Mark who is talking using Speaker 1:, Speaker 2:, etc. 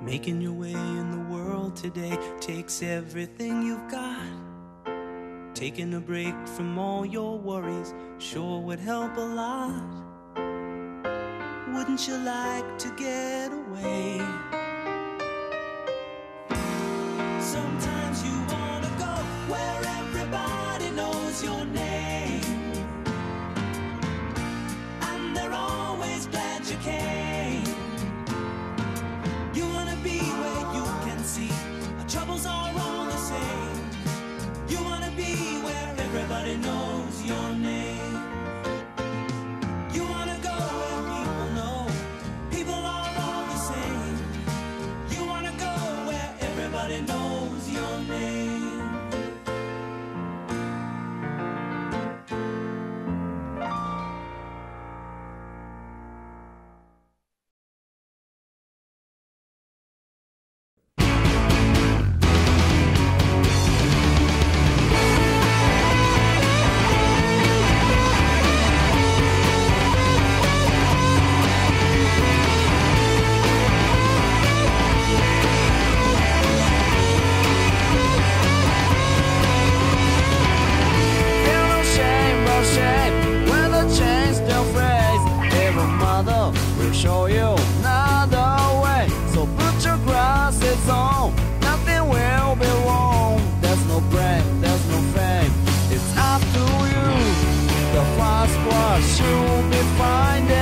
Speaker 1: Making your way in the world today takes everything you've got. Taking a break from all your worries sure would help a lot. Wouldn't you like to get away? Sometimes
Speaker 2: We'll show you another way. So put your glasses on. Nothing will be wrong. There's no break, there's no fame. It's up to you. The first was you'll be finding.